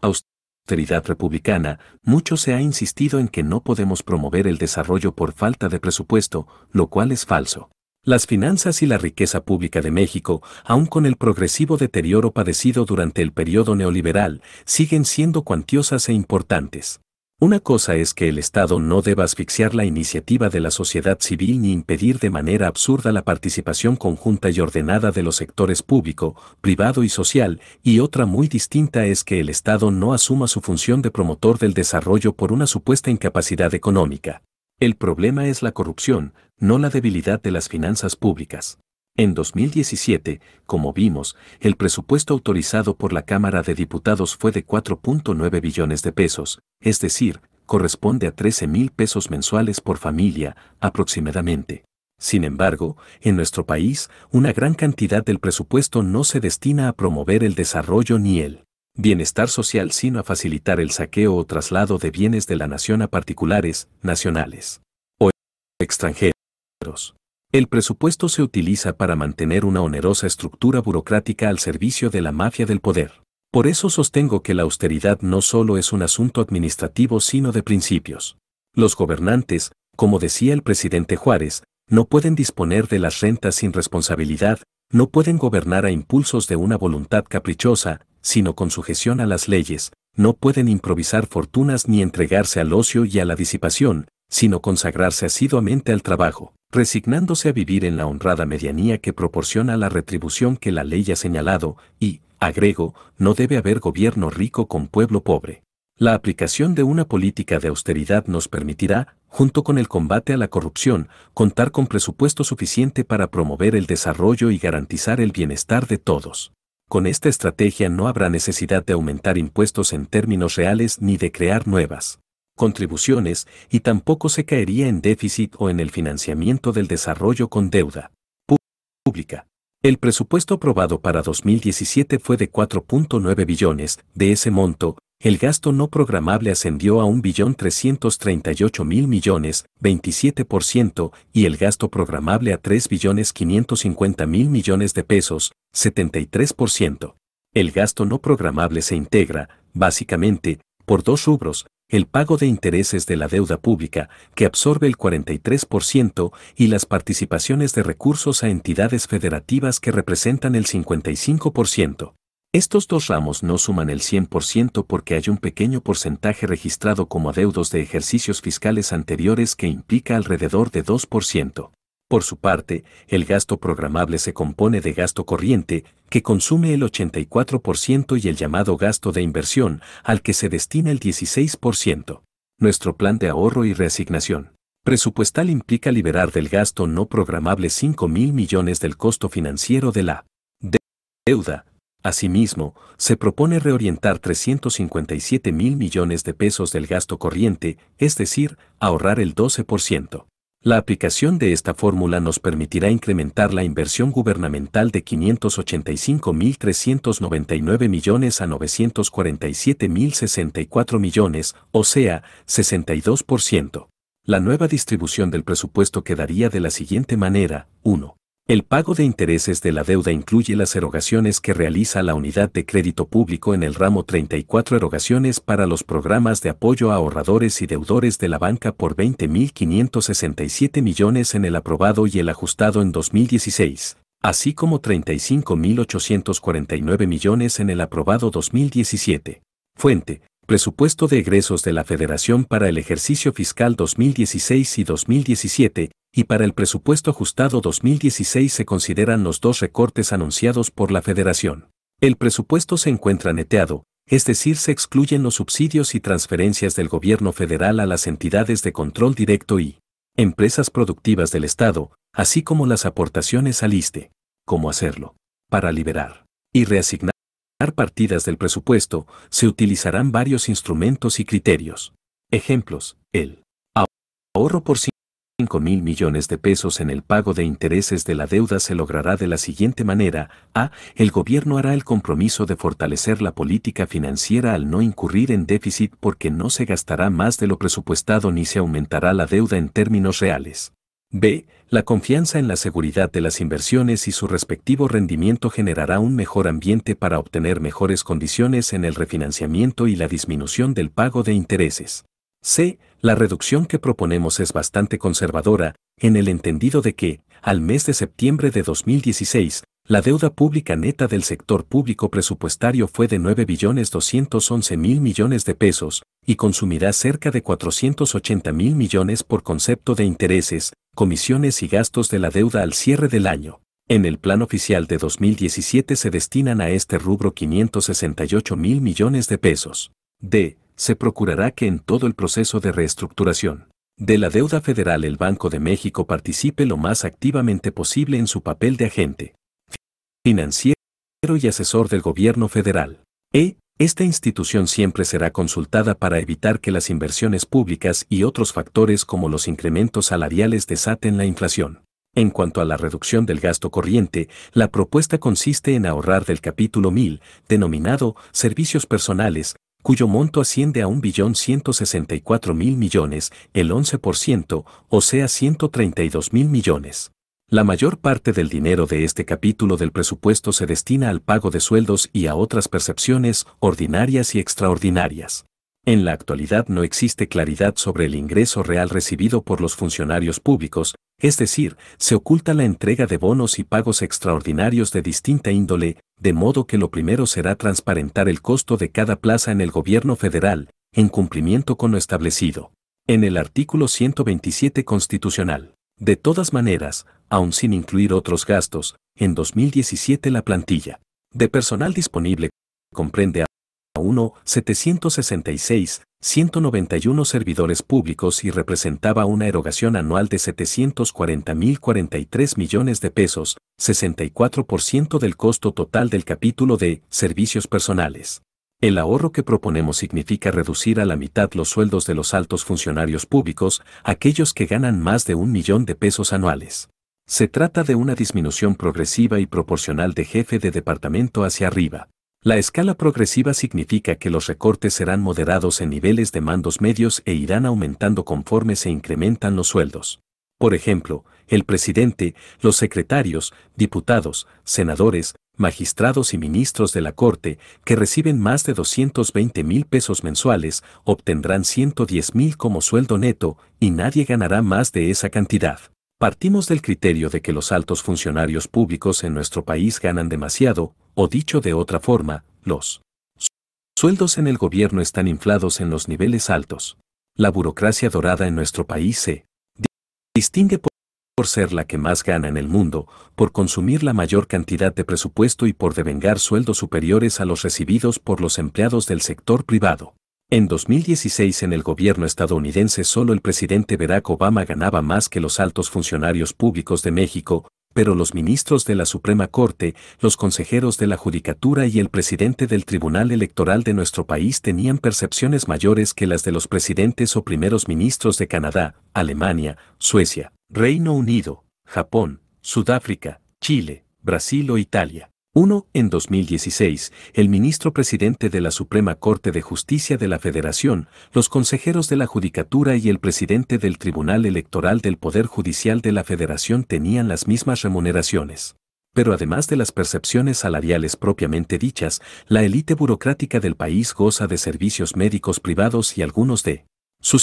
austeridad republicana, mucho se ha insistido en que no podemos promover el desarrollo por falta de presupuesto, lo cual es falso. Las finanzas y la riqueza pública de México, aun con el progresivo deterioro padecido durante el periodo neoliberal, siguen siendo cuantiosas e importantes. Una cosa es que el Estado no deba asfixiar la iniciativa de la sociedad civil ni impedir de manera absurda la participación conjunta y ordenada de los sectores público, privado y social, y otra muy distinta es que el Estado no asuma su función de promotor del desarrollo por una supuesta incapacidad económica. El problema es la corrupción, no la debilidad de las finanzas públicas. En 2017, como vimos, el presupuesto autorizado por la Cámara de Diputados fue de 4.9 billones de pesos, es decir, corresponde a 13 mil pesos mensuales por familia, aproximadamente. Sin embargo, en nuestro país, una gran cantidad del presupuesto no se destina a promover el desarrollo ni el bienestar social, sino a facilitar el saqueo o traslado de bienes de la nación a particulares, nacionales o extranjeros. El presupuesto se utiliza para mantener una onerosa estructura burocrática al servicio de la mafia del poder. Por eso sostengo que la austeridad no solo es un asunto administrativo sino de principios. Los gobernantes, como decía el presidente Juárez, no pueden disponer de las rentas sin responsabilidad, no pueden gobernar a impulsos de una voluntad caprichosa, sino con sujeción a las leyes, no pueden improvisar fortunas ni entregarse al ocio y a la disipación, sino consagrarse asiduamente al trabajo, resignándose a vivir en la honrada medianía que proporciona la retribución que la ley ha señalado, y, agrego, no debe haber gobierno rico con pueblo pobre. La aplicación de una política de austeridad nos permitirá, junto con el combate a la corrupción, contar con presupuesto suficiente para promover el desarrollo y garantizar el bienestar de todos. Con esta estrategia no habrá necesidad de aumentar impuestos en términos reales ni de crear nuevas contribuciones y tampoco se caería en déficit o en el financiamiento del desarrollo con deuda pública. El presupuesto aprobado para 2017 fue de 4.9 billones, de ese monto, el gasto no programable ascendió a 1.338.000 millones, 27%, y el gasto programable a 3.550.000 millones de pesos, 73%. El gasto no programable se integra, básicamente, por dos rubros, el pago de intereses de la deuda pública, que absorbe el 43%, y las participaciones de recursos a entidades federativas que representan el 55%. Estos dos ramos no suman el 100% porque hay un pequeño porcentaje registrado como adeudos de ejercicios fiscales anteriores que implica alrededor de 2%. Por su parte, el gasto programable se compone de gasto corriente, que consume el 84% y el llamado gasto de inversión, al que se destina el 16%. Nuestro plan de ahorro y reasignación presupuestal implica liberar del gasto no programable 5 mil millones del costo financiero de la deuda. Asimismo, se propone reorientar 357 mil millones de pesos del gasto corriente, es decir, ahorrar el 12%. La aplicación de esta fórmula nos permitirá incrementar la inversión gubernamental de 585.399 millones a 947.064 millones, o sea, 62%. La nueva distribución del presupuesto quedaría de la siguiente manera, 1. El pago de intereses de la deuda incluye las erogaciones que realiza la Unidad de Crédito Público en el ramo 34 erogaciones para los programas de apoyo a ahorradores y deudores de la banca por 20.567 millones en el aprobado y el ajustado en 2016, así como 35.849 millones en el aprobado 2017. Fuente, Presupuesto de egresos de la Federación para el ejercicio fiscal 2016 y 2017, y para el presupuesto ajustado 2016 se consideran los dos recortes anunciados por la Federación. El presupuesto se encuentra neteado, es decir, se excluyen los subsidios y transferencias del gobierno federal a las entidades de control directo y empresas productivas del Estado, así como las aportaciones al ISTE. ¿Cómo hacerlo? Para liberar y reasignar partidas del presupuesto, se utilizarán varios instrumentos y criterios. Ejemplos, el ahorro por 5 mil millones de pesos en el pago de intereses de la deuda se logrará de la siguiente manera. A. El gobierno hará el compromiso de fortalecer la política financiera al no incurrir en déficit porque no se gastará más de lo presupuestado ni se aumentará la deuda en términos reales. B. La confianza en la seguridad de las inversiones y su respectivo rendimiento generará un mejor ambiente para obtener mejores condiciones en el refinanciamiento y la disminución del pago de intereses. C. La reducción que proponemos es bastante conservadora, en el entendido de que, al mes de septiembre de 2016, la deuda pública neta del sector público presupuestario fue de 9 billones 211 mil millones de pesos y consumirá cerca de 480 mil millones por concepto de intereses, comisiones y gastos de la deuda al cierre del año. En el plan oficial de 2017 se destinan a este rubro 568 mil millones de pesos. D. Se procurará que en todo el proceso de reestructuración de la deuda federal el Banco de México participe lo más activamente posible en su papel de agente financiero y asesor del gobierno federal. E. Esta institución siempre será consultada para evitar que las inversiones públicas y otros factores como los incrementos salariales desaten la inflación. En cuanto a la reducción del gasto corriente, la propuesta consiste en ahorrar del capítulo 1000, denominado Servicios Personales, cuyo monto asciende a 1.164.000 millones, el 11%, o sea 132.000 millones. La mayor parte del dinero de este capítulo del presupuesto se destina al pago de sueldos y a otras percepciones ordinarias y extraordinarias. En la actualidad no existe claridad sobre el ingreso real recibido por los funcionarios públicos, es decir, se oculta la entrega de bonos y pagos extraordinarios de distinta índole, de modo que lo primero será transparentar el costo de cada plaza en el gobierno federal, en cumplimiento con lo establecido. En el artículo 127 constitucional. De todas maneras, aun sin incluir otros gastos, en 2017 la plantilla de personal disponible comprende 1, 766, 191 servidores públicos y representaba una erogación anual de 740.043 millones de pesos, 64% del costo total del capítulo de servicios personales. El ahorro que proponemos significa reducir a la mitad los sueldos de los altos funcionarios públicos, aquellos que ganan más de un millón de pesos anuales. Se trata de una disminución progresiva y proporcional de jefe de departamento hacia arriba. La escala progresiva significa que los recortes serán moderados en niveles de mandos medios e irán aumentando conforme se incrementan los sueldos. Por ejemplo, el presidente, los secretarios, diputados, senadores, magistrados y ministros de la Corte, que reciben más de 220 mil pesos mensuales, obtendrán 110 mil como sueldo neto, y nadie ganará más de esa cantidad. Partimos del criterio de que los altos funcionarios públicos en nuestro país ganan demasiado, o dicho de otra forma, los sueldos en el gobierno están inflados en los niveles altos. La burocracia dorada en nuestro país se distingue por ser la que más gana en el mundo, por consumir la mayor cantidad de presupuesto y por devengar sueldos superiores a los recibidos por los empleados del sector privado. En 2016 en el gobierno estadounidense solo el presidente Barack Obama ganaba más que los altos funcionarios públicos de México, pero los ministros de la Suprema Corte, los consejeros de la Judicatura y el presidente del Tribunal Electoral de nuestro país tenían percepciones mayores que las de los presidentes o primeros ministros de Canadá, Alemania, Suecia, Reino Unido, Japón, Sudáfrica, Chile, Brasil o Italia. 1. En 2016, el ministro presidente de la Suprema Corte de Justicia de la Federación, los consejeros de la Judicatura y el presidente del Tribunal Electoral del Poder Judicial de la Federación tenían las mismas remuneraciones. Pero además de las percepciones salariales propiamente dichas, la élite burocrática del país goza de servicios médicos privados y algunos de sus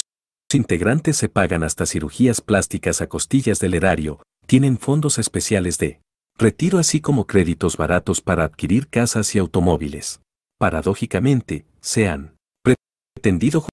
integrantes se pagan hasta cirugías plásticas a costillas del erario, tienen fondos especiales de retiro así como créditos baratos para adquirir casas y automóviles. Paradójicamente, se han pretendido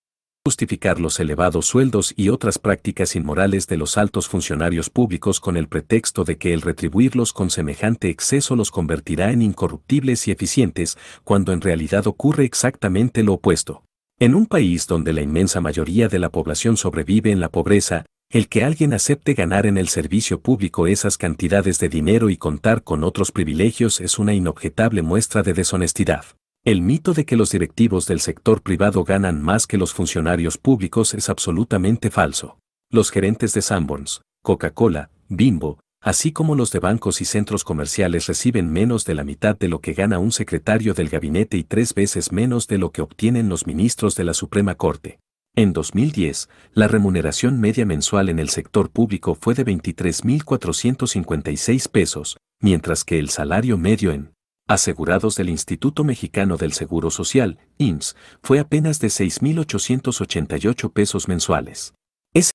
justificar los elevados sueldos y otras prácticas inmorales de los altos funcionarios públicos con el pretexto de que el retribuirlos con semejante exceso los convertirá en incorruptibles y eficientes, cuando en realidad ocurre exactamente lo opuesto. En un país donde la inmensa mayoría de la población sobrevive en la pobreza, el que alguien acepte ganar en el servicio público esas cantidades de dinero y contar con otros privilegios es una inobjetable muestra de deshonestidad. El mito de que los directivos del sector privado ganan más que los funcionarios públicos es absolutamente falso. Los gerentes de Sanborns, Coca-Cola, Bimbo, así como los de bancos y centros comerciales reciben menos de la mitad de lo que gana un secretario del gabinete y tres veces menos de lo que obtienen los ministros de la Suprema Corte. En 2010, la remuneración media mensual en el sector público fue de 23.456 pesos, mientras que el salario medio en asegurados del Instituto Mexicano del Seguro Social, IMSS, fue apenas de 6.888 pesos mensuales. Ese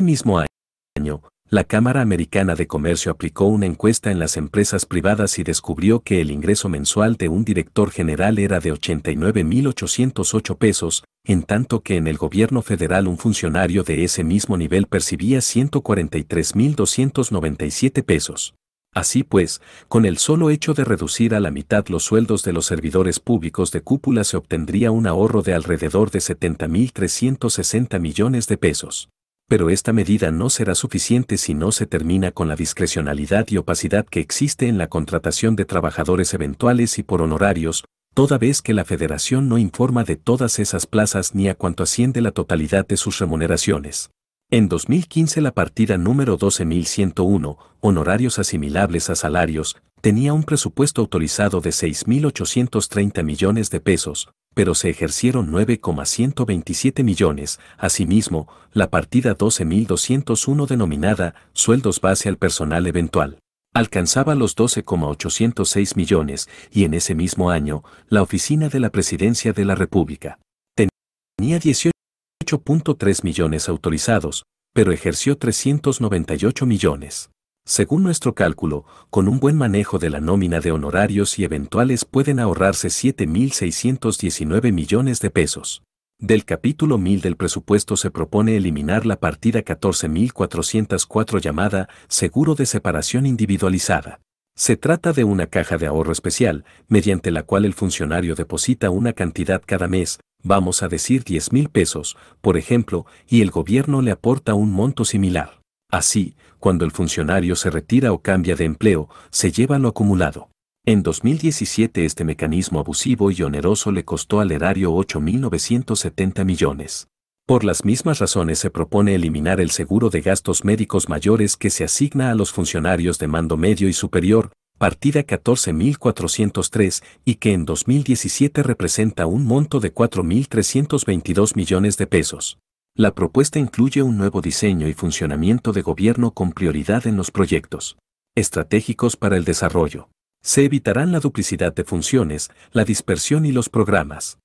mismo año, la Cámara Americana de Comercio aplicó una encuesta en las empresas privadas y descubrió que el ingreso mensual de un director general era de 89.808 pesos, en tanto que en el gobierno federal un funcionario de ese mismo nivel percibía 143.297 pesos. Así pues, con el solo hecho de reducir a la mitad los sueldos de los servidores públicos de cúpula se obtendría un ahorro de alrededor de 70.360 millones de pesos pero esta medida no será suficiente si no se termina con la discrecionalidad y opacidad que existe en la contratación de trabajadores eventuales y por honorarios, toda vez que la federación no informa de todas esas plazas ni a cuánto asciende la totalidad de sus remuneraciones. En 2015 la partida número 12.101, honorarios asimilables a salarios, tenía un presupuesto autorizado de 6.830 millones de pesos, pero se ejercieron 9,127 millones. Asimismo, la partida 12.201 denominada Sueldos base al personal eventual alcanzaba los 12,806 millones y en ese mismo año, la Oficina de la Presidencia de la República tenía 18.3 millones autorizados, pero ejerció 398 millones. Según nuestro cálculo, con un buen manejo de la nómina de honorarios y eventuales pueden ahorrarse 7.619 millones de pesos. Del capítulo 1000 del presupuesto se propone eliminar la partida 14.404 llamada Seguro de Separación Individualizada. Se trata de una caja de ahorro especial, mediante la cual el funcionario deposita una cantidad cada mes, vamos a decir 10 mil pesos, por ejemplo, y el gobierno le aporta un monto similar. Así, cuando el funcionario se retira o cambia de empleo, se lleva lo acumulado. En 2017 este mecanismo abusivo y oneroso le costó al erario 8.970 millones. Por las mismas razones se propone eliminar el seguro de gastos médicos mayores que se asigna a los funcionarios de mando medio y superior, partida 14.403 y que en 2017 representa un monto de 4.322 millones de pesos. La propuesta incluye un nuevo diseño y funcionamiento de gobierno con prioridad en los proyectos estratégicos para el desarrollo. Se evitarán la duplicidad de funciones, la dispersión y los programas.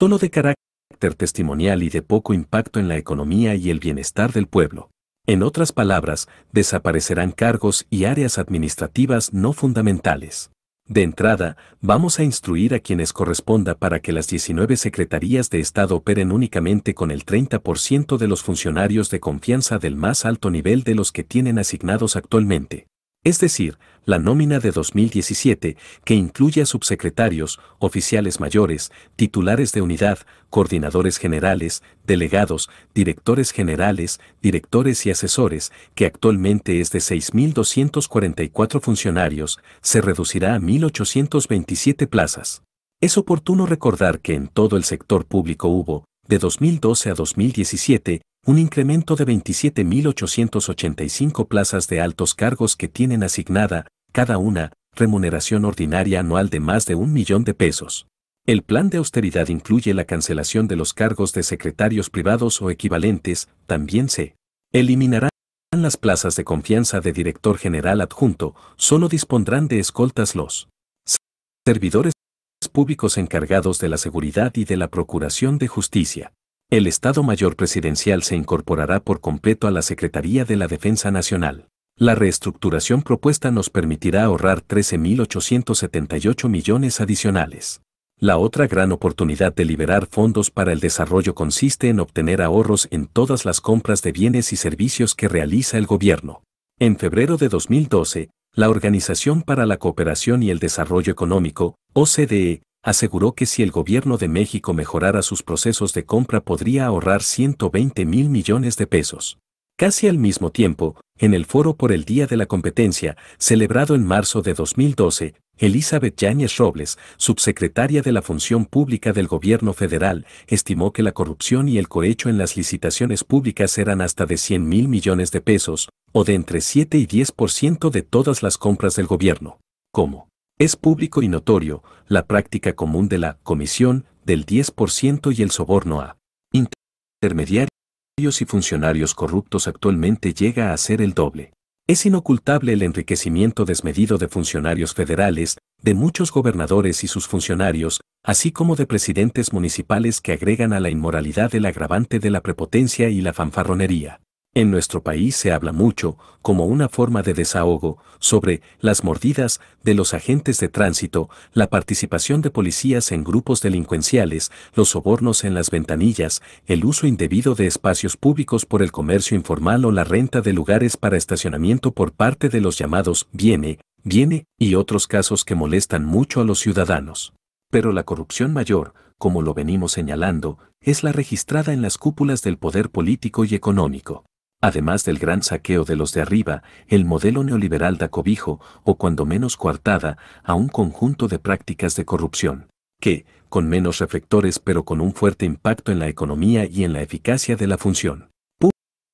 Solo de carácter testimonial y de poco impacto en la economía y el bienestar del pueblo. En otras palabras, desaparecerán cargos y áreas administrativas no fundamentales. De entrada, vamos a instruir a quienes corresponda para que las 19 secretarías de Estado operen únicamente con el 30% de los funcionarios de confianza del más alto nivel de los que tienen asignados actualmente es decir, la nómina de 2017, que incluye a subsecretarios, oficiales mayores, titulares de unidad, coordinadores generales, delegados, directores generales, directores y asesores, que actualmente es de 6.244 funcionarios, se reducirá a 1.827 plazas. Es oportuno recordar que en todo el sector público hubo, de 2012 a 2017, un incremento de 27.885 plazas de altos cargos que tienen asignada, cada una, remuneración ordinaria anual de más de un millón de pesos. El plan de austeridad incluye la cancelación de los cargos de secretarios privados o equivalentes, también se eliminarán las plazas de confianza de director general adjunto, solo dispondrán de escoltas los servidores públicos encargados de la seguridad y de la procuración de justicia. El Estado Mayor Presidencial se incorporará por completo a la Secretaría de la Defensa Nacional. La reestructuración propuesta nos permitirá ahorrar 13.878 millones adicionales. La otra gran oportunidad de liberar fondos para el desarrollo consiste en obtener ahorros en todas las compras de bienes y servicios que realiza el gobierno. En febrero de 2012, la Organización para la Cooperación y el Desarrollo Económico, OCDE, aseguró que si el gobierno de México mejorara sus procesos de compra podría ahorrar 120 mil millones de pesos. Casi al mismo tiempo, en el foro por el Día de la Competencia, celebrado en marzo de 2012, Elizabeth Yáñez Robles, subsecretaria de la Función Pública del Gobierno Federal, estimó que la corrupción y el cohecho en las licitaciones públicas eran hasta de 100 mil millones de pesos, o de entre 7 y 10% de todas las compras del gobierno. ¿Cómo? Es público y notorio la práctica común de la comisión del 10% y el soborno a intermediarios y funcionarios corruptos actualmente llega a ser el doble. Es inocultable el enriquecimiento desmedido de funcionarios federales, de muchos gobernadores y sus funcionarios, así como de presidentes municipales que agregan a la inmoralidad el agravante de la prepotencia y la fanfarronería. En nuestro país se habla mucho, como una forma de desahogo, sobre las mordidas de los agentes de tránsito, la participación de policías en grupos delincuenciales, los sobornos en las ventanillas, el uso indebido de espacios públicos por el comercio informal o la renta de lugares para estacionamiento por parte de los llamados viene, viene y otros casos que molestan mucho a los ciudadanos. Pero la corrupción mayor, como lo venimos señalando, es la registrada en las cúpulas del poder político y económico. Además del gran saqueo de los de arriba, el modelo neoliberal da cobijo, o cuando menos coartada, a un conjunto de prácticas de corrupción, que, con menos reflectores pero con un fuerte impacto en la economía y en la eficacia de la función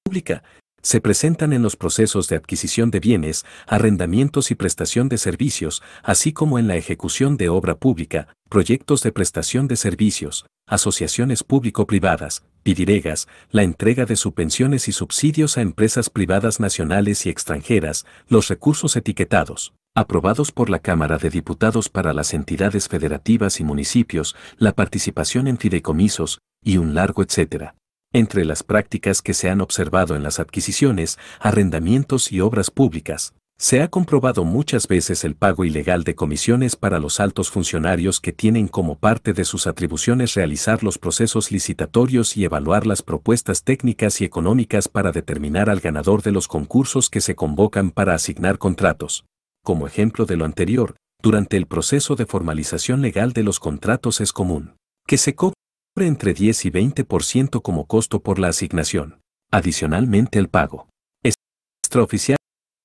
pública, se presentan en los procesos de adquisición de bienes, arrendamientos y prestación de servicios, así como en la ejecución de obra pública, proyectos de prestación de servicios, asociaciones público-privadas, pidiregas, la entrega de subvenciones y subsidios a empresas privadas nacionales y extranjeras, los recursos etiquetados, aprobados por la Cámara de Diputados para las entidades federativas y municipios, la participación en fideicomisos, y un largo etcétera. Entre las prácticas que se han observado en las adquisiciones, arrendamientos y obras públicas, se ha comprobado muchas veces el pago ilegal de comisiones para los altos funcionarios que tienen como parte de sus atribuciones realizar los procesos licitatorios y evaluar las propuestas técnicas y económicas para determinar al ganador de los concursos que se convocan para asignar contratos. Como ejemplo de lo anterior, durante el proceso de formalización legal de los contratos es común que se entre 10 y 20% como costo por la asignación. Adicionalmente el pago extraoficial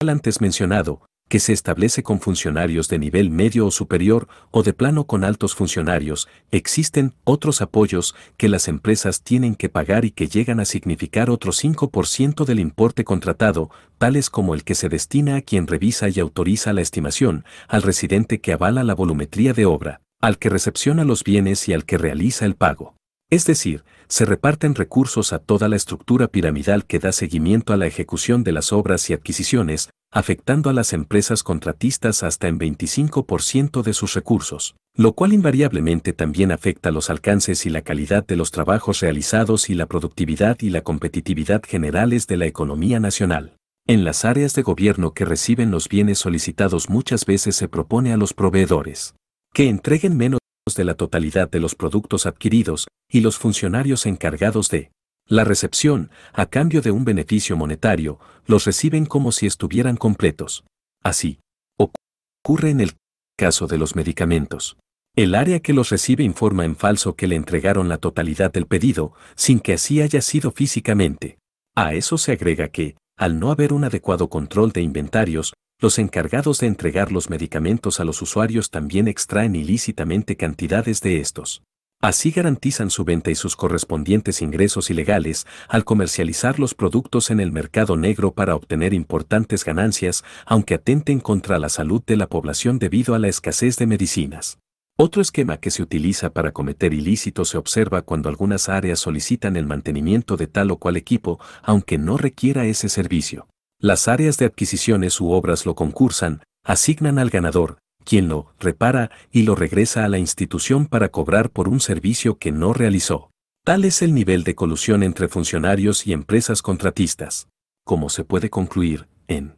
antes mencionado, que se establece con funcionarios de nivel medio o superior o de plano con altos funcionarios, existen otros apoyos que las empresas tienen que pagar y que llegan a significar otro 5% del importe contratado, tales como el que se destina a quien revisa y autoriza la estimación, al residente que avala la volumetría de obra, al que recepciona los bienes y al que realiza el pago. Es decir, se reparten recursos a toda la estructura piramidal que da seguimiento a la ejecución de las obras y adquisiciones, afectando a las empresas contratistas hasta en 25% de sus recursos, lo cual invariablemente también afecta los alcances y la calidad de los trabajos realizados y la productividad y la competitividad generales de la economía nacional. En las áreas de gobierno que reciben los bienes solicitados muchas veces se propone a los proveedores que entreguen menos de la totalidad de los productos adquiridos y los funcionarios encargados de la recepción, a cambio de un beneficio monetario, los reciben como si estuvieran completos. Así, ocurre en el caso de los medicamentos. El área que los recibe informa en falso que le entregaron la totalidad del pedido, sin que así haya sido físicamente. A eso se agrega que, al no haber un adecuado control de inventarios, los encargados de entregar los medicamentos a los usuarios también extraen ilícitamente cantidades de estos. Así garantizan su venta y sus correspondientes ingresos ilegales al comercializar los productos en el mercado negro para obtener importantes ganancias, aunque atenten contra la salud de la población debido a la escasez de medicinas. Otro esquema que se utiliza para cometer ilícitos se observa cuando algunas áreas solicitan el mantenimiento de tal o cual equipo, aunque no requiera ese servicio. Las áreas de adquisiciones u obras lo concursan, asignan al ganador, quien lo repara y lo regresa a la institución para cobrar por un servicio que no realizó. Tal es el nivel de colusión entre funcionarios y empresas contratistas. Como se puede concluir, en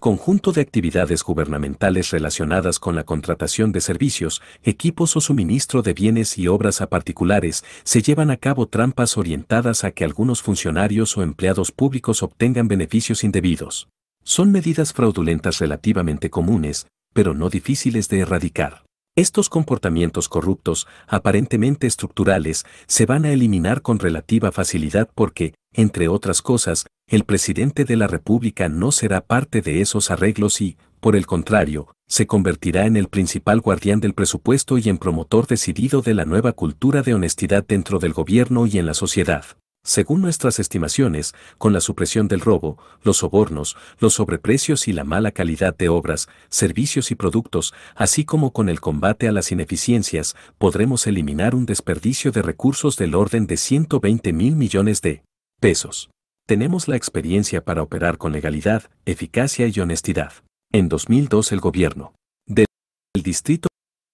conjunto de actividades gubernamentales relacionadas con la contratación de servicios, equipos o suministro de bienes y obras a particulares se llevan a cabo trampas orientadas a que algunos funcionarios o empleados públicos obtengan beneficios indebidos. Son medidas fraudulentas relativamente comunes, pero no difíciles de erradicar. Estos comportamientos corruptos, aparentemente estructurales, se van a eliminar con relativa facilidad porque, entre otras cosas, el presidente de la República no será parte de esos arreglos y, por el contrario, se convertirá en el principal guardián del presupuesto y en promotor decidido de la nueva cultura de honestidad dentro del gobierno y en la sociedad. Según nuestras estimaciones, con la supresión del robo, los sobornos, los sobreprecios y la mala calidad de obras, servicios y productos, así como con el combate a las ineficiencias, podremos eliminar un desperdicio de recursos del orden de 120 mil millones de pesos. Tenemos la experiencia para operar con legalidad, eficacia y honestidad. En 2002 el gobierno del Distrito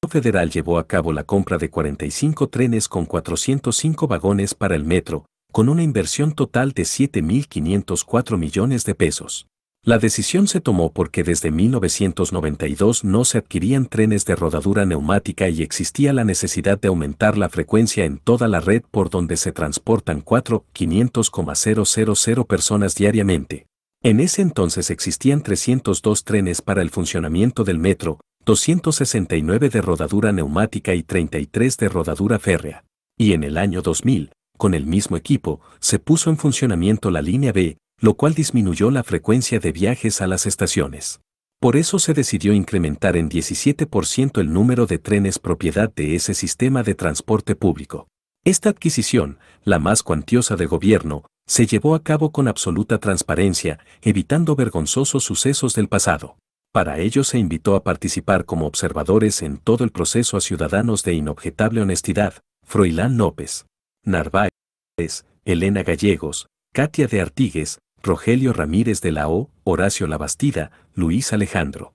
Federal llevó a cabo la compra de 45 trenes con 405 vagones para el metro, con una inversión total de 7.504 millones de pesos. La decisión se tomó porque desde 1992 no se adquirían trenes de rodadura neumática y existía la necesidad de aumentar la frecuencia en toda la red por donde se transportan 4.500,000 personas diariamente. En ese entonces existían 302 trenes para el funcionamiento del metro, 269 de rodadura neumática y 33 de rodadura férrea. Y en el año 2000, con el mismo equipo, se puso en funcionamiento la línea B, lo cual disminuyó la frecuencia de viajes a las estaciones. Por eso se decidió incrementar en 17% el número de trenes propiedad de ese sistema de transporte público. Esta adquisición, la más cuantiosa de gobierno, se llevó a cabo con absoluta transparencia, evitando vergonzosos sucesos del pasado. Para ello se invitó a participar como observadores en todo el proceso a ciudadanos de inobjetable honestidad, Froilán López, Narváez, Elena Gallegos, Katia de Artigues, Rogelio Ramírez de la O, Horacio Labastida, Luis Alejandro,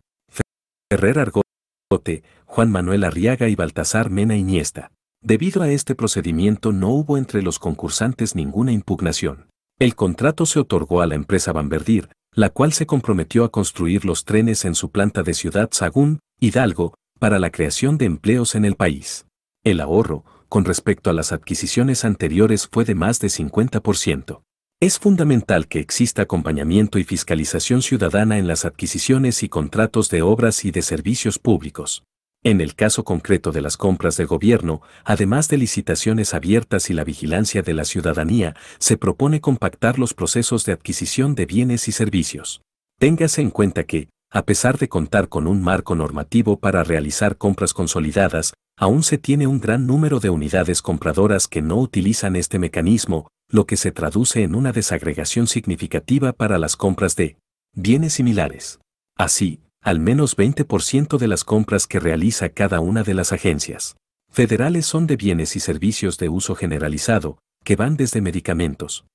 Ferrer Argote, Juan Manuel Arriaga y Baltasar Mena Iniesta. Debido a este procedimiento no hubo entre los concursantes ninguna impugnación. El contrato se otorgó a la empresa Bamberdir, la cual se comprometió a construir los trenes en su planta de Ciudad Sagún, Hidalgo, para la creación de empleos en el país. El ahorro, con respecto a las adquisiciones anteriores fue de más de 50%. Es fundamental que exista acompañamiento y fiscalización ciudadana en las adquisiciones y contratos de obras y de servicios públicos. En el caso concreto de las compras de gobierno, además de licitaciones abiertas y la vigilancia de la ciudadanía, se propone compactar los procesos de adquisición de bienes y servicios. Téngase en cuenta que, a pesar de contar con un marco normativo para realizar compras consolidadas, aún se tiene un gran número de unidades compradoras que no utilizan este mecanismo, lo que se traduce en una desagregación significativa para las compras de bienes similares. Así, al menos 20% de las compras que realiza cada una de las agencias federales son de bienes y servicios de uso generalizado, que van desde medicamentos,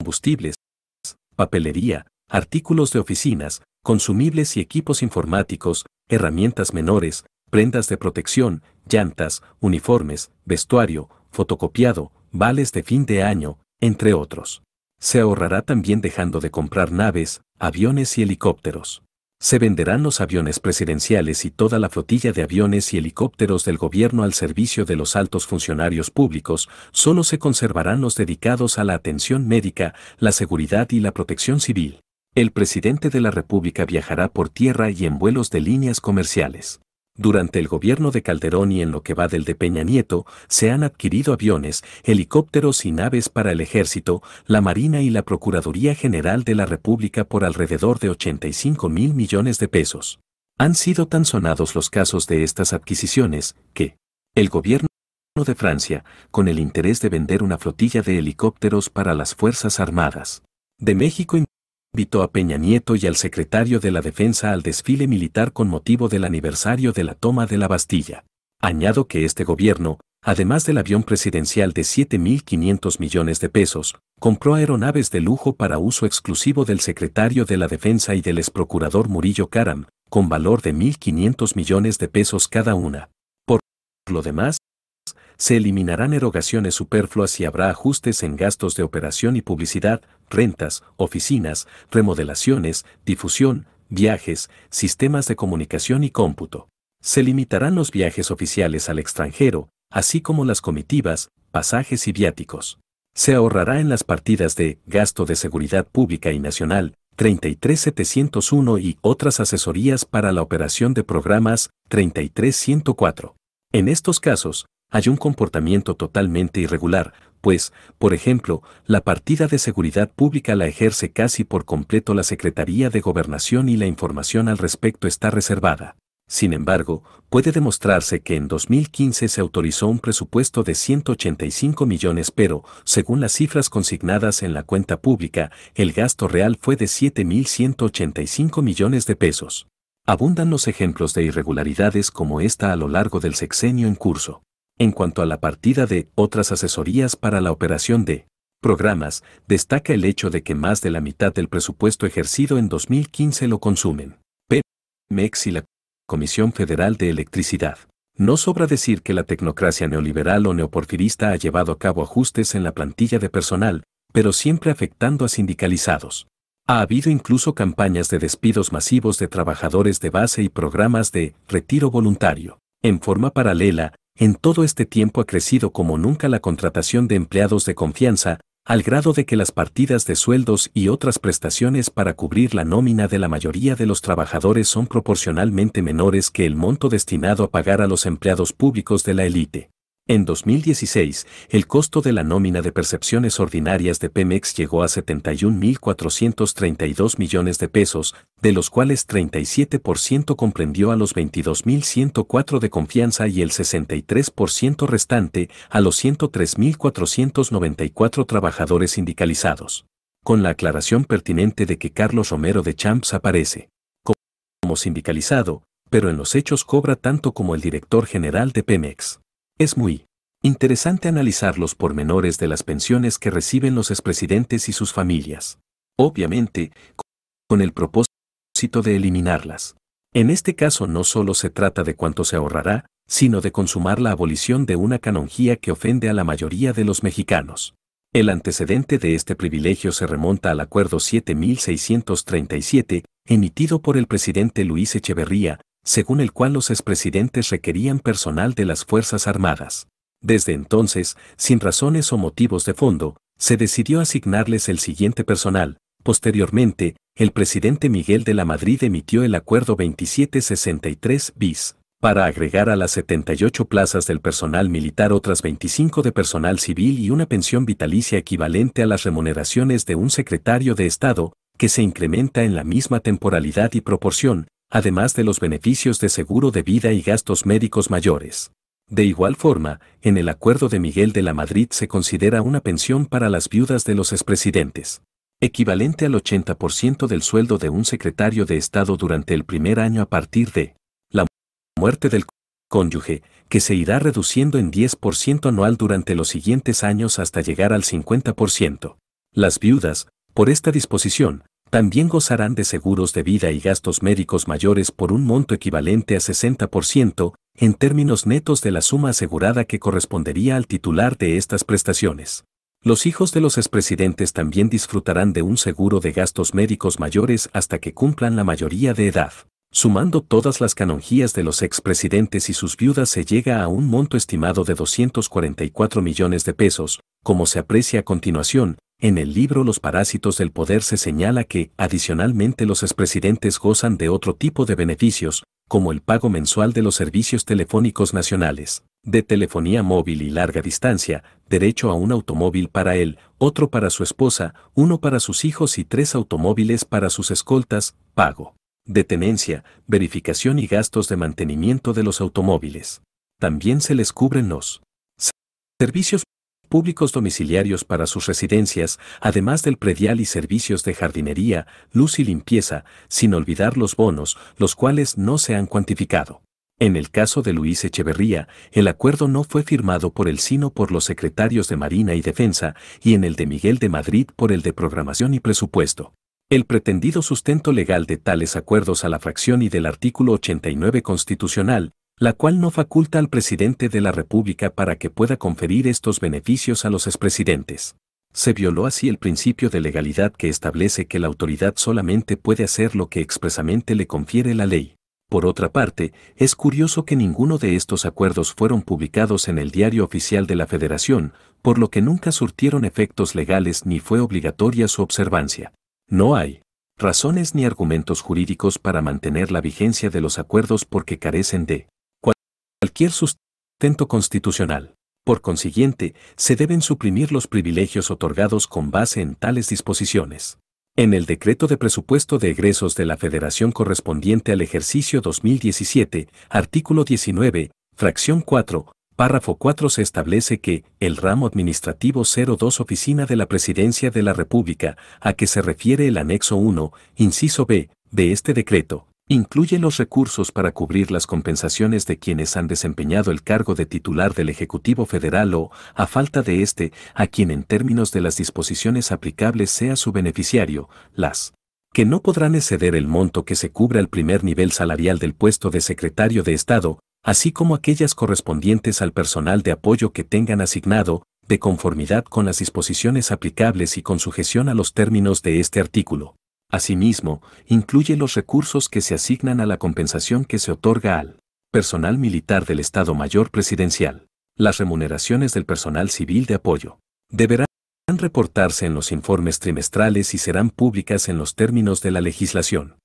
combustibles, papelería, artículos de oficinas, consumibles y equipos informáticos, herramientas menores, prendas de protección, llantas, uniformes, vestuario, fotocopiado, vales de fin de año, entre otros. Se ahorrará también dejando de comprar naves, aviones y helicópteros. Se venderán los aviones presidenciales y toda la flotilla de aviones y helicópteros del gobierno al servicio de los altos funcionarios públicos, solo se conservarán los dedicados a la atención médica, la seguridad y la protección civil. El presidente de la República viajará por tierra y en vuelos de líneas comerciales. Durante el gobierno de Calderón y en lo que va del de Peña Nieto, se han adquirido aviones, helicópteros y naves para el Ejército, la Marina y la Procuraduría General de la República por alrededor de 85 mil millones de pesos. Han sido tan sonados los casos de estas adquisiciones, que el gobierno de Francia, con el interés de vender una flotilla de helicópteros para las Fuerzas Armadas de México, invitó a Peña Nieto y al secretario de la Defensa al desfile militar con motivo del aniversario de la toma de la Bastilla. Añado que este gobierno, además del avión presidencial de 7.500 millones de pesos, compró aeronaves de lujo para uso exclusivo del secretario de la Defensa y del exprocurador Murillo Karam, con valor de 1.500 millones de pesos cada una. Por lo demás, se eliminarán erogaciones superfluas y habrá ajustes en gastos de operación y publicidad, rentas, oficinas, remodelaciones, difusión, viajes, sistemas de comunicación y cómputo. Se limitarán los viajes oficiales al extranjero, así como las comitivas, pasajes y viáticos. Se ahorrará en las partidas de gasto de seguridad pública y nacional, 33701 y otras asesorías para la operación de programas, 33104. En estos casos, hay un comportamiento totalmente irregular, pues, por ejemplo, la partida de seguridad pública la ejerce casi por completo la Secretaría de Gobernación y la información al respecto está reservada. Sin embargo, puede demostrarse que en 2015 se autorizó un presupuesto de 185 millones pero, según las cifras consignadas en la cuenta pública, el gasto real fue de 7.185 millones de pesos. Abundan los ejemplos de irregularidades como esta a lo largo del sexenio en curso. En cuanto a la partida de otras asesorías para la operación de programas, destaca el hecho de que más de la mitad del presupuesto ejercido en 2015 lo consumen. Pemex y la Comisión Federal de Electricidad. No sobra decir que la tecnocracia neoliberal o neoporfirista ha llevado a cabo ajustes en la plantilla de personal, pero siempre afectando a sindicalizados. Ha habido incluso campañas de despidos masivos de trabajadores de base y programas de retiro voluntario. En forma paralela, en todo este tiempo ha crecido como nunca la contratación de empleados de confianza, al grado de que las partidas de sueldos y otras prestaciones para cubrir la nómina de la mayoría de los trabajadores son proporcionalmente menores que el monto destinado a pagar a los empleados públicos de la élite. En 2016, el costo de la nómina de percepciones ordinarias de Pemex llegó a 71.432 millones de pesos, de los cuales 37% comprendió a los 22.104 de confianza y el 63% restante a los 103.494 trabajadores sindicalizados. Con la aclaración pertinente de que Carlos Romero de Champs aparece como sindicalizado, pero en los hechos cobra tanto como el director general de Pemex. Es muy interesante analizar los pormenores de las pensiones que reciben los expresidentes y sus familias. Obviamente, con el propósito de eliminarlas. En este caso no solo se trata de cuánto se ahorrará, sino de consumar la abolición de una canonjía que ofende a la mayoría de los mexicanos. El antecedente de este privilegio se remonta al Acuerdo 7637, emitido por el presidente Luis Echeverría, según el cual los expresidentes requerían personal de las Fuerzas Armadas. Desde entonces, sin razones o motivos de fondo, se decidió asignarles el siguiente personal. Posteriormente, el presidente Miguel de la Madrid emitió el Acuerdo 2763 bis, para agregar a las 78 plazas del personal militar otras 25 de personal civil y una pensión vitalicia equivalente a las remuneraciones de un secretario de Estado, que se incrementa en la misma temporalidad y proporción, además de los beneficios de seguro de vida y gastos médicos mayores. De igual forma, en el acuerdo de Miguel de la Madrid se considera una pensión para las viudas de los expresidentes, equivalente al 80% del sueldo de un secretario de Estado durante el primer año a partir de la muerte del cónyuge, que se irá reduciendo en 10% anual durante los siguientes años hasta llegar al 50%. Las viudas, por esta disposición, también gozarán de seguros de vida y gastos médicos mayores por un monto equivalente a 60% en términos netos de la suma asegurada que correspondería al titular de estas prestaciones. Los hijos de los expresidentes también disfrutarán de un seguro de gastos médicos mayores hasta que cumplan la mayoría de edad. Sumando todas las canonjías de los expresidentes y sus viudas se llega a un monto estimado de 244 millones de pesos, como se aprecia a continuación, en el libro Los parásitos del poder se señala que, adicionalmente, los expresidentes gozan de otro tipo de beneficios, como el pago mensual de los servicios telefónicos nacionales, de telefonía móvil y larga distancia, derecho a un automóvil para él, otro para su esposa, uno para sus hijos y tres automóviles para sus escoltas, pago de tenencia, verificación y gastos de mantenimiento de los automóviles. También se les cubren los servicios públicos domiciliarios para sus residencias, además del predial y servicios de jardinería, luz y limpieza, sin olvidar los bonos, los cuales no se han cuantificado. En el caso de Luis Echeverría, el acuerdo no fue firmado por él sino por los secretarios de Marina y Defensa, y en el de Miguel de Madrid por el de Programación y Presupuesto. El pretendido sustento legal de tales acuerdos a la fracción y del artículo 89 constitucional, la cual no faculta al presidente de la República para que pueda conferir estos beneficios a los expresidentes. Se violó así el principio de legalidad que establece que la autoridad solamente puede hacer lo que expresamente le confiere la ley. Por otra parte, es curioso que ninguno de estos acuerdos fueron publicados en el diario oficial de la Federación, por lo que nunca surtieron efectos legales ni fue obligatoria su observancia. No hay razones ni argumentos jurídicos para mantener la vigencia de los acuerdos porque carecen de cualquier sustento constitucional. Por consiguiente, se deben suprimir los privilegios otorgados con base en tales disposiciones. En el decreto de presupuesto de egresos de la Federación correspondiente al ejercicio 2017, artículo 19, fracción 4, párrafo 4 se establece que el ramo administrativo 02 Oficina de la Presidencia de la República, a que se refiere el anexo 1, inciso B, de este decreto, Incluye los recursos para cubrir las compensaciones de quienes han desempeñado el cargo de titular del Ejecutivo Federal o, a falta de este, a quien en términos de las disposiciones aplicables sea su beneficiario, las que no podrán exceder el monto que se cubra al primer nivel salarial del puesto de secretario de Estado, así como aquellas correspondientes al personal de apoyo que tengan asignado, de conformidad con las disposiciones aplicables y con sujeción a los términos de este artículo. Asimismo, incluye los recursos que se asignan a la compensación que se otorga al personal militar del Estado Mayor Presidencial. Las remuneraciones del personal civil de apoyo deberán reportarse en los informes trimestrales y serán públicas en los términos de la legislación.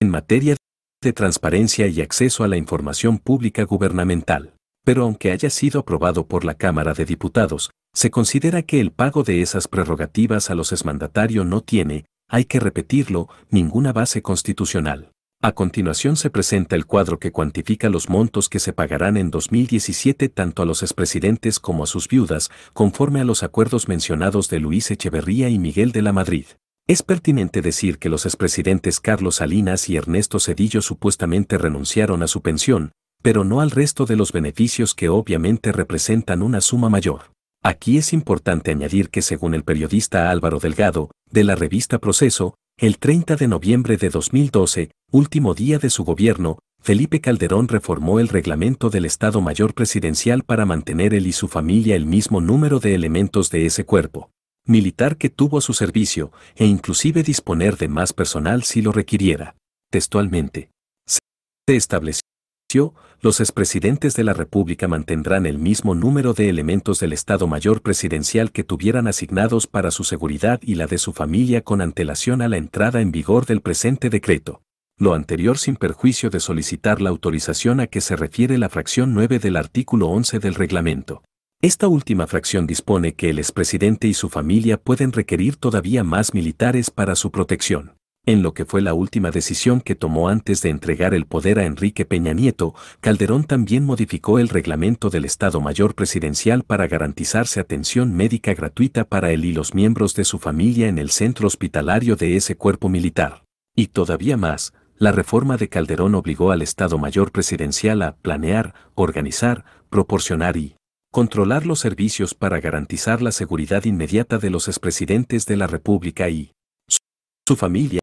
En materia de transparencia y acceso a la información pública gubernamental. Pero aunque haya sido aprobado por la Cámara de Diputados, se considera que el pago de esas prerrogativas a los exmandatarios no tiene, hay que repetirlo, ninguna base constitucional. A continuación se presenta el cuadro que cuantifica los montos que se pagarán en 2017 tanto a los expresidentes como a sus viudas, conforme a los acuerdos mencionados de Luis Echeverría y Miguel de la Madrid. Es pertinente decir que los expresidentes Carlos Salinas y Ernesto Cedillo supuestamente renunciaron a su pensión, pero no al resto de los beneficios que obviamente representan una suma mayor. Aquí es importante añadir que según el periodista Álvaro Delgado, de la revista Proceso, el 30 de noviembre de 2012, último día de su gobierno, Felipe Calderón reformó el reglamento del Estado Mayor Presidencial para mantener él y su familia el mismo número de elementos de ese cuerpo militar que tuvo a su servicio, e inclusive disponer de más personal si lo requiriera. Textualmente. Se estableció los expresidentes de la República mantendrán el mismo número de elementos del Estado Mayor Presidencial que tuvieran asignados para su seguridad y la de su familia con antelación a la entrada en vigor del presente decreto. Lo anterior sin perjuicio de solicitar la autorización a que se refiere la fracción 9 del artículo 11 del reglamento. Esta última fracción dispone que el expresidente y su familia pueden requerir todavía más militares para su protección en lo que fue la última decisión que tomó antes de entregar el poder a Enrique Peña Nieto, Calderón también modificó el reglamento del Estado Mayor Presidencial para garantizarse atención médica gratuita para él y los miembros de su familia en el centro hospitalario de ese cuerpo militar. Y todavía más, la reforma de Calderón obligó al Estado Mayor Presidencial a planear, organizar, proporcionar y controlar los servicios para garantizar la seguridad inmediata de los expresidentes de la República y su familia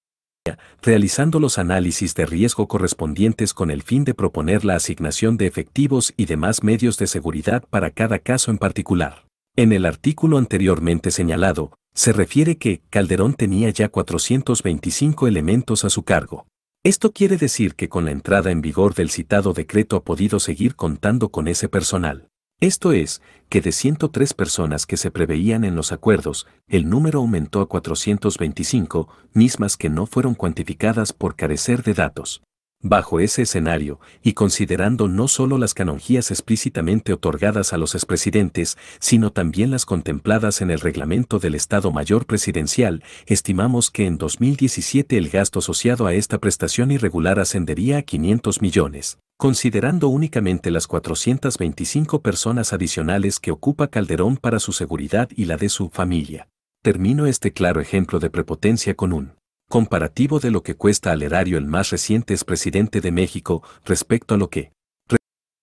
realizando los análisis de riesgo correspondientes con el fin de proponer la asignación de efectivos y demás medios de seguridad para cada caso en particular. En el artículo anteriormente señalado, se refiere que Calderón tenía ya 425 elementos a su cargo. Esto quiere decir que con la entrada en vigor del citado decreto ha podido seguir contando con ese personal. Esto es, que de 103 personas que se preveían en los acuerdos, el número aumentó a 425, mismas que no fueron cuantificadas por carecer de datos. Bajo ese escenario, y considerando no solo las canonjías explícitamente otorgadas a los expresidentes, sino también las contempladas en el reglamento del Estado Mayor Presidencial, estimamos que en 2017 el gasto asociado a esta prestación irregular ascendería a 500 millones. Considerando únicamente las 425 personas adicionales que ocupa Calderón para su seguridad y la de su familia. Termino este claro ejemplo de prepotencia con un comparativo de lo que cuesta al erario el más reciente expresidente de México respecto a lo que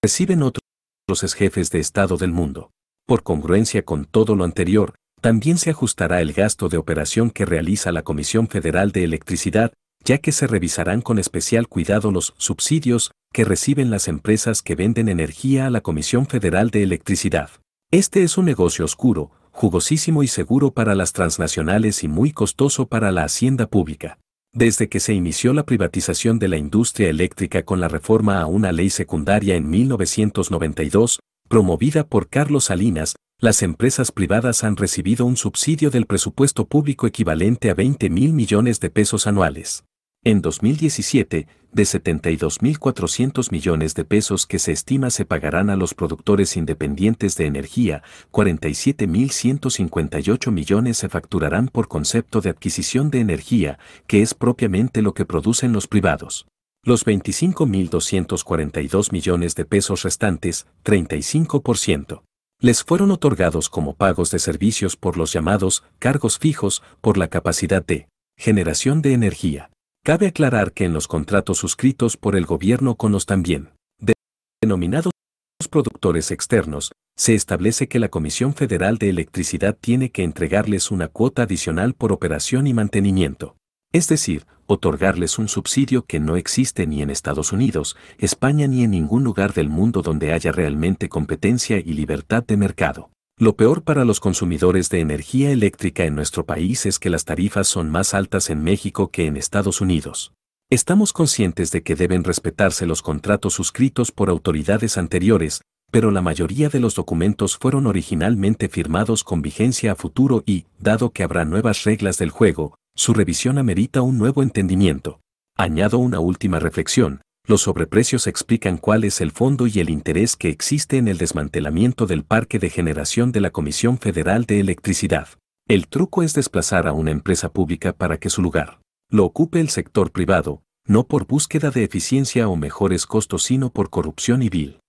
reciben otros jefes de Estado del mundo. Por congruencia con todo lo anterior, también se ajustará el gasto de operación que realiza la Comisión Federal de Electricidad, ya que se revisarán con especial cuidado los subsidios que reciben las empresas que venden energía a la Comisión Federal de Electricidad. Este es un negocio oscuro, jugosísimo y seguro para las transnacionales y muy costoso para la hacienda pública. Desde que se inició la privatización de la industria eléctrica con la reforma a una ley secundaria en 1992, promovida por Carlos Salinas, las empresas privadas han recibido un subsidio del presupuesto público equivalente a 20 mil millones de pesos anuales. En 2017, de 72.400 millones de pesos que se estima se pagarán a los productores independientes de energía, 47.158 millones se facturarán por concepto de adquisición de energía, que es propiamente lo que producen los privados. Los 25.242 millones de pesos restantes, 35%, les fueron otorgados como pagos de servicios por los llamados cargos fijos por la capacidad de generación de energía. Cabe aclarar que en los contratos suscritos por el gobierno con los también denominados productores externos, se establece que la Comisión Federal de Electricidad tiene que entregarles una cuota adicional por operación y mantenimiento. Es decir, otorgarles un subsidio que no existe ni en Estados Unidos, España ni en ningún lugar del mundo donde haya realmente competencia y libertad de mercado. Lo peor para los consumidores de energía eléctrica en nuestro país es que las tarifas son más altas en México que en Estados Unidos. Estamos conscientes de que deben respetarse los contratos suscritos por autoridades anteriores, pero la mayoría de los documentos fueron originalmente firmados con vigencia a futuro y, dado que habrá nuevas reglas del juego, su revisión amerita un nuevo entendimiento. Añado una última reflexión, los sobreprecios explican cuál es el fondo y el interés que existe en el desmantelamiento del parque de generación de la Comisión Federal de Electricidad. El truco es desplazar a una empresa pública para que su lugar lo ocupe el sector privado, no por búsqueda de eficiencia o mejores costos sino por corrupción y vil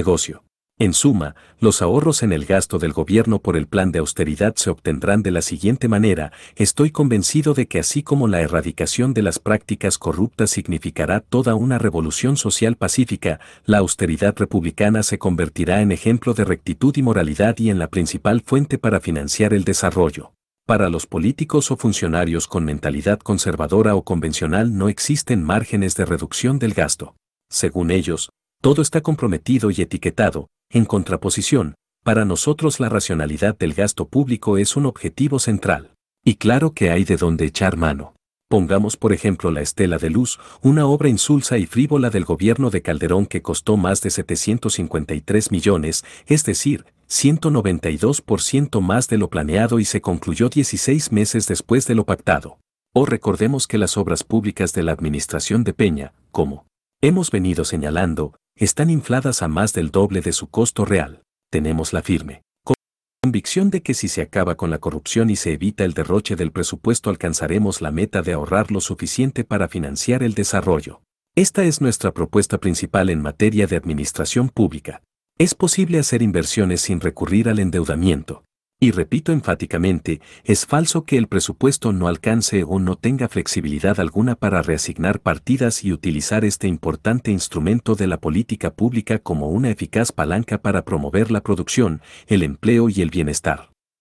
negocio. En suma, los ahorros en el gasto del gobierno por el plan de austeridad se obtendrán de la siguiente manera, estoy convencido de que así como la erradicación de las prácticas corruptas significará toda una revolución social pacífica, la austeridad republicana se convertirá en ejemplo de rectitud y moralidad y en la principal fuente para financiar el desarrollo. Para los políticos o funcionarios con mentalidad conservadora o convencional no existen márgenes de reducción del gasto. Según ellos, todo está comprometido y etiquetado, en contraposición, para nosotros la racionalidad del gasto público es un objetivo central. Y claro que hay de dónde echar mano. Pongamos por ejemplo la Estela de Luz, una obra insulsa y frívola del gobierno de Calderón que costó más de 753 millones, es decir, 192% más de lo planeado y se concluyó 16 meses después de lo pactado. O recordemos que las obras públicas de la administración de Peña, como hemos venido señalando, están infladas a más del doble de su costo real. Tenemos la firme convicción de que si se acaba con la corrupción y se evita el derroche del presupuesto alcanzaremos la meta de ahorrar lo suficiente para financiar el desarrollo. Esta es nuestra propuesta principal en materia de administración pública. Es posible hacer inversiones sin recurrir al endeudamiento. Y repito enfáticamente, es falso que el presupuesto no alcance o no tenga flexibilidad alguna para reasignar partidas y utilizar este importante instrumento de la política pública como una eficaz palanca para promover la producción, el empleo y el bienestar.